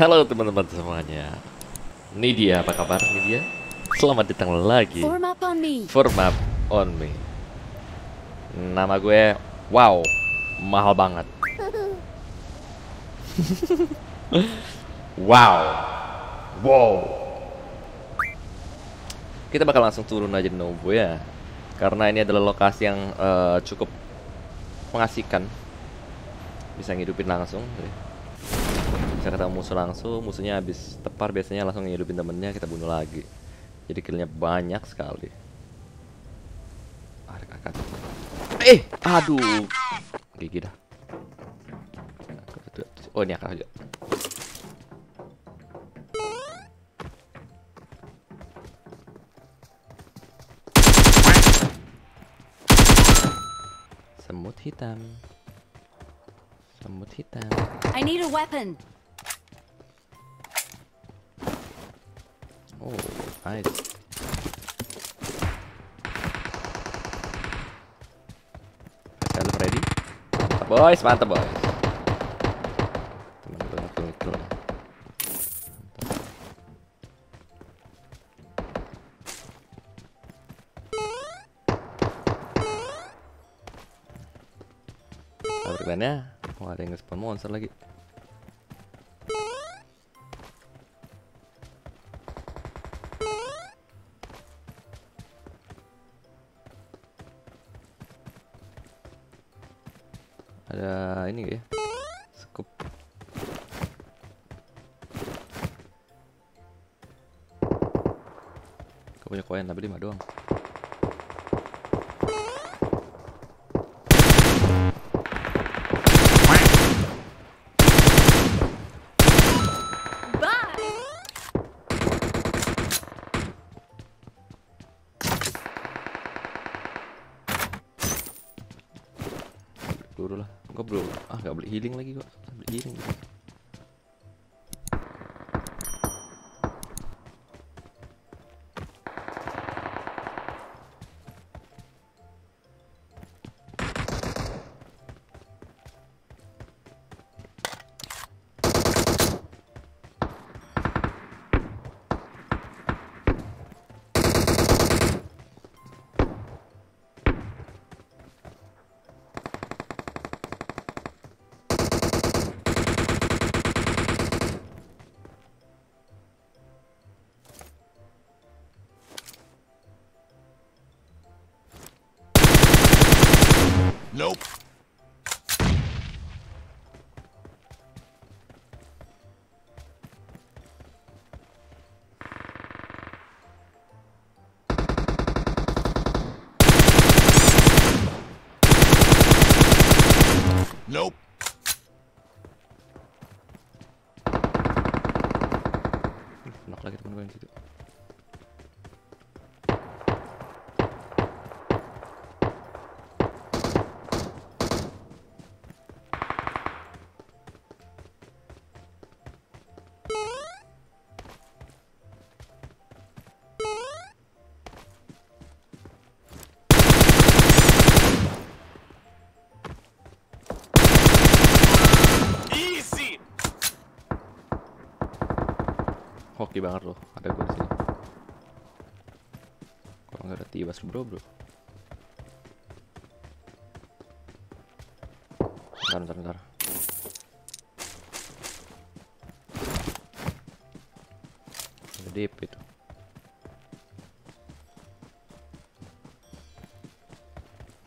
Halo teman-teman semuanya. Ini dia apa kabar? Ini dia. Selamat datang lagi. Form up on me. Form up on me. Nama gue Wow, mahal banget. wow. Wow. Kita bakal langsung turun aja di Nobu ya. Karena ini adalah lokasi yang eh, cukup mengasihkan. Bisa ngidupin langsung. Bisa ketemu musuh langsung, musuhnya habis tepar biasanya langsung ngidupin temennya kita bunuh lagi. Jadi killnya banyak sekali. Eh, aduh. Gigi dah. Oh, ini akan aja. Semut hitam. Semut hitam. I need a weapon. Oh, nice. Ready? Mantap boys, mantap boys. Teman ya. Oh, ada yang nge-spawn monster lagi. Gak punya koin tapi lima doang. Peluru lah. Gua belum. Ah nggak beli healing lagi kok. Beli healing. gitu. Nope. Hoki banget loh, ada gue di sini. Kalau nggak ada tibas bro bro. Bentar, bentar, bentar. Ada DP tuh.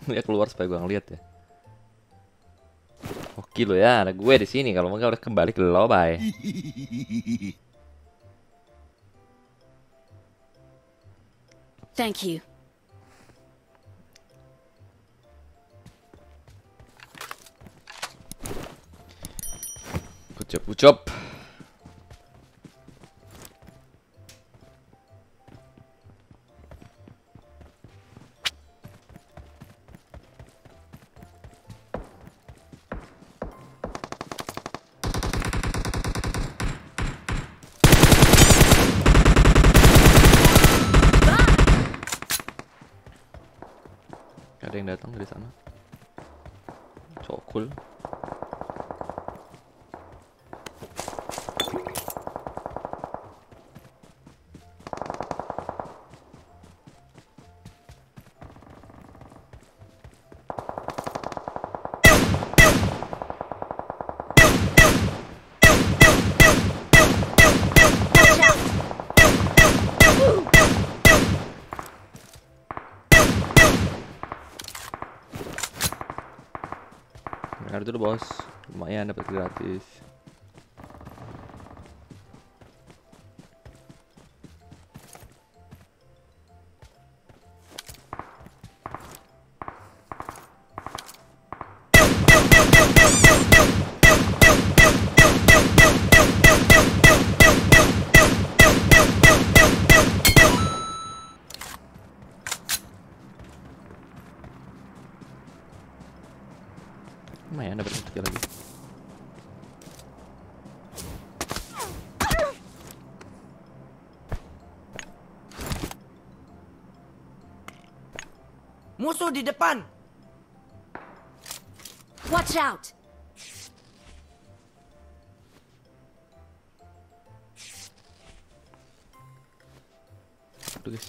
Dia keluar supaya gua ngeliat ya. Oke lo ya, ada gue di sini. Kalau enggak udah kembali ke lobby. Thank you. Good job, good job. Ada yang datang dari sana. So Dulu bos. Lumayan dapat gratis. Di depan. Watch out! Tuh guys.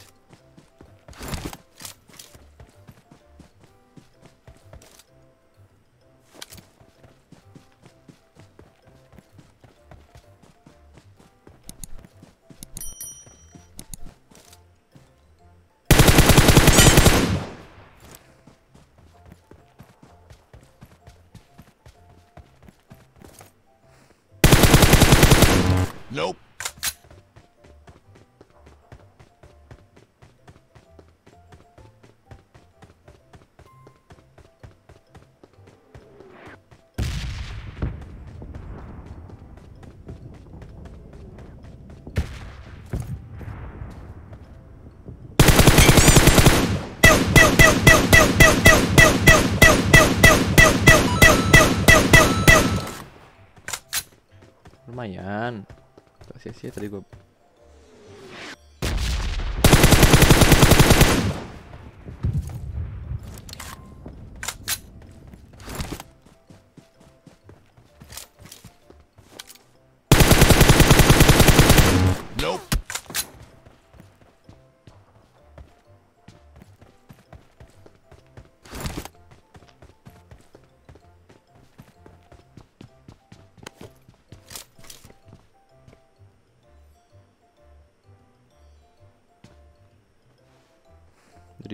Lumayan. Sia-sia tadi gua.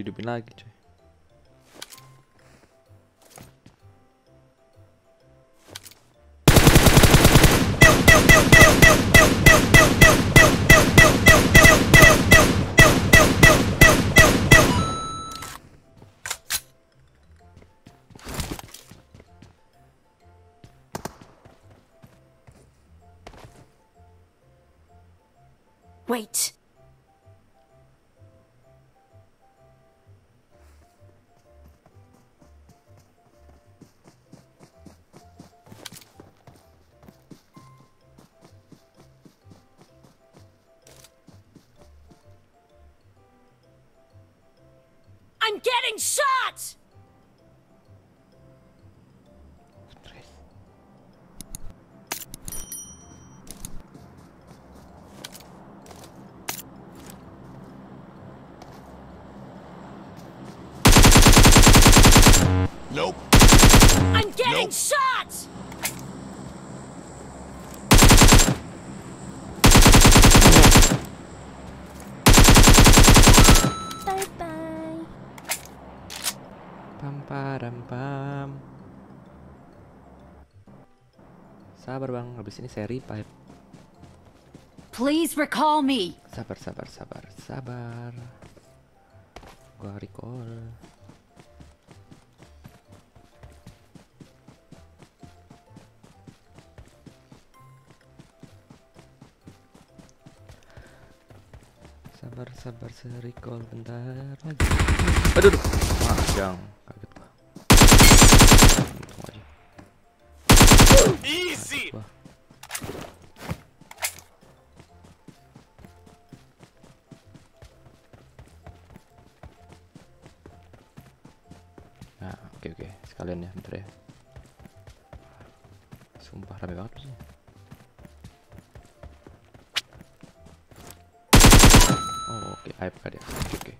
Jadi hidupin lagi cuy. Wait. Getting shot! Sabar bang, habis ini saya revive. Please recall me. Sabar, sabar, sabar, sabar. Gua recall. Sabar, sabar, saya recall bentar lagi. Aduh, aduh. Ah, oke oke, sekalian ya, bentar ya. Sumpah rame banget sih. Oh, oke, AFK dia. Oke, oke.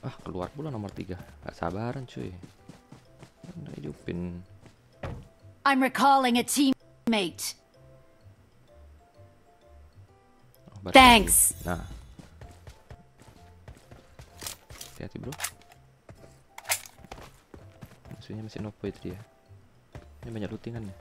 Ah, keluar pula nomor 3. Gak sabaran cuy. Udah hidupin. I'm recalling a teammate. Oh, Thanks. Nah. Hati-hati, Bro. Masih musuhnya mesin opo itu dia ini banyak lootingan ya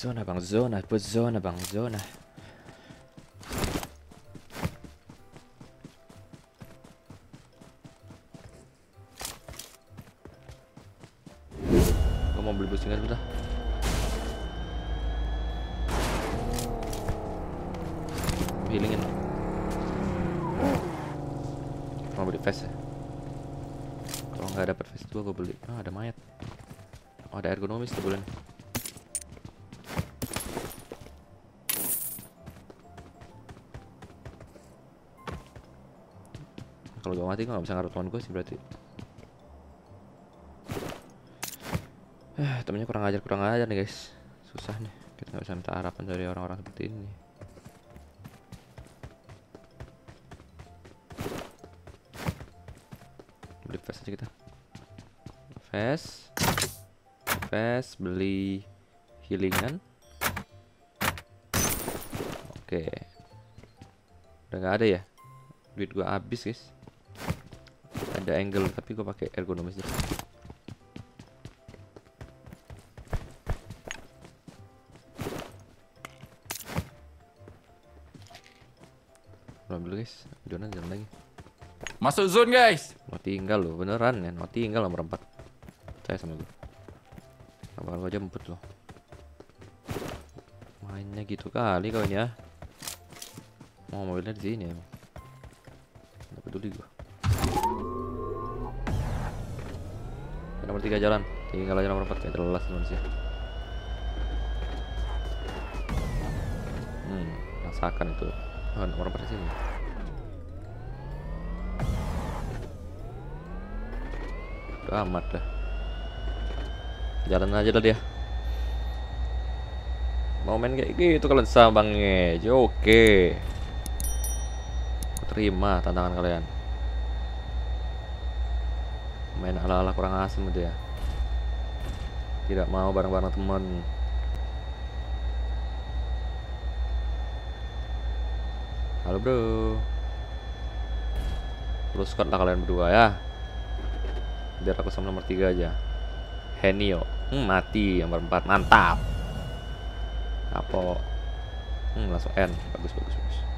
Zona bang, zona, put zona bang, zona. Gue mau beli dulu dah. Healingin. Mau beli vest ya? Kalau nggak dapet vest 2 gue beli. Ah ada mayat. Oh ada ergonomis tuh bulan. Kalau gak mati gue gak bisa ngaruh teman gue sih berarti. Eh, temennya kurang ajar kurang ajar nih guys. Susah nih. Kita nggak bisa minta harapan dari orang-orang seperti ini. Beli vest aja kita. Vest. Vest beli healingan. Oke. Udah nggak ada ya? Duit gua habis guys ada angle tapi gue pakai ergonomis deh. Dulu guys, Jonan jalan lagi. Masuk zone guys. Mau tinggal loh, beneran ya, mau tinggal nomor 4 Saya sama gue. Gak bakal gue jemput loh. Mainnya gitu kali kau ya. Mau mobilnya di sini emang. Gak peduli gue. Nomor tiga jalan. Tinggal aja nomor empat kayak jelas manusia. Hmm rasakan itu. Oh, nomor empat di sini. Udah amat dah. Jalan aja lah dia. Mau main kayak gitu kalian sama bang Ejo oke terima tantangan kalian main ala-ala kurang asem gitu ya. Tidak mau bareng-bareng teman halo bro. Terus squad lah kalian berdua ya. Biar aku sama nomor tiga aja. Henio. Hmm, mati. Nomor empat mantap. Apa hmm, langsung N. Bagus bagus bagus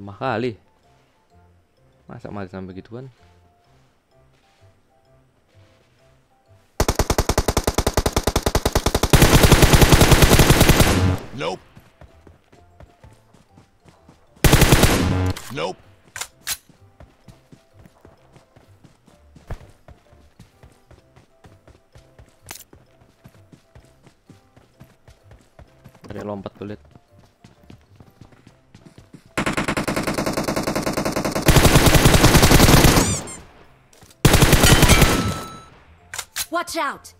lemah kali masa mati sampai begituan Nope. Nope. ada lompat tuh Watch out!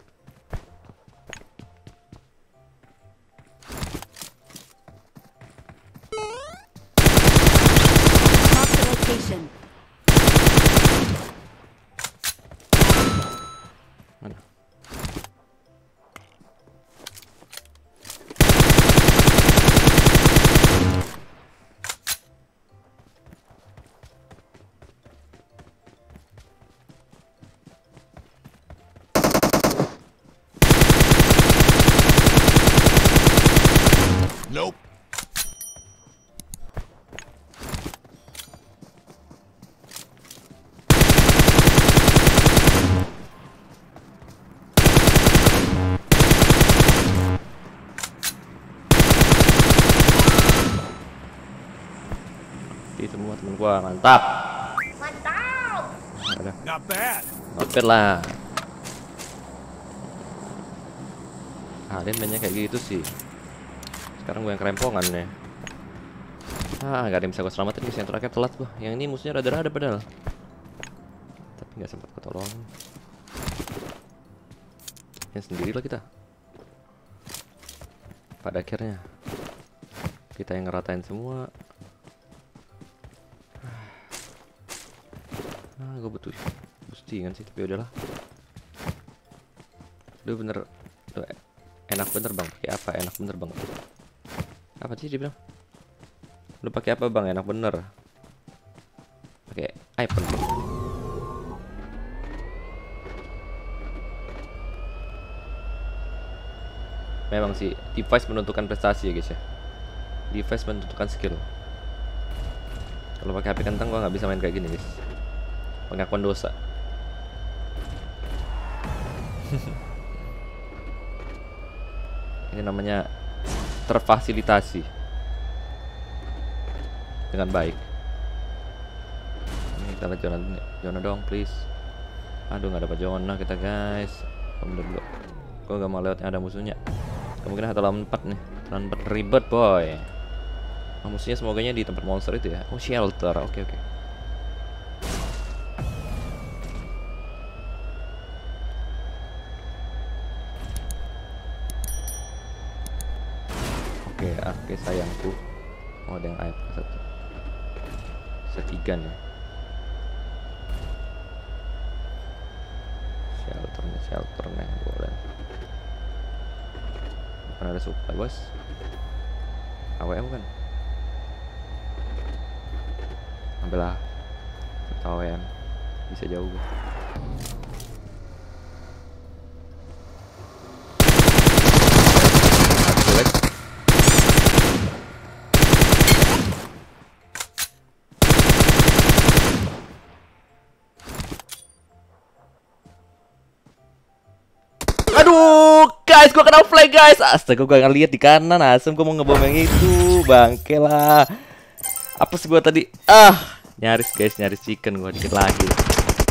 Mati semua temen gua. Mantap. Mantap. Not bad. not bad lah. Kalian mainnya kayak gitu sih. Sekarang gue yang kerempongan nih ah gak ada yang bisa gue selamatin. Guys yang terakhir telat gua. Yang ini musuhnya rada-rada padahal. Tapi nggak sempat ketolong yang sendiri lah kita. Pada akhirnya kita yang ngeratain semua butuh boostingan sih tapi udahlah. Duh bener Duh, e- enak bener bang. Pakai apa? Enak bener bang. Apa sih dia bilang lu pakai apa bang? Enak bener. Pakai iPhone. Memang sih device menentukan prestasi ya guys ya. Device menentukan skill. Kalau pakai HP kentang gua nggak bisa main kayak gini guys pengakuan dosa. Ini namanya terfasilitasi. Dengan baik. Ini kita lihat zona zona dong please. Aduh nggak dapat zona kita guys. Kamu dulu. Kok gak mau lewat yang ada musuhnya. Kemungkinan satu lawan empat nih. Lawan empat ribet boy. Nah, musuhnya semoganya di tempat monster itu ya. Oh shelter. Oke oke Oke, Oh, ada yang air satu. Setiga nih. Shelter nih, shelter nih, boleh. Bukan ada supply, bos. AWM kan? Ambil lah. AWM. Bisa jauh gua. Guys, gua kena flag, guys. Astaga, gua nggak lihat di kanan. Asem gua mau ngebom yang itu. Bangke lah. Apa sih gua tadi? Ah, nyaris guys, nyaris chicken gua dikit lagi.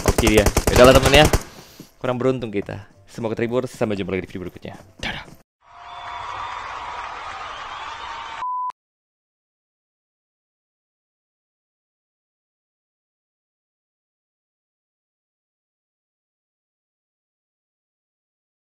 Oke ya. Udah lah temen ya. Kurang beruntung kita. Semoga terhibur. Sampai jumpa lagi di video berikutnya. Dadah.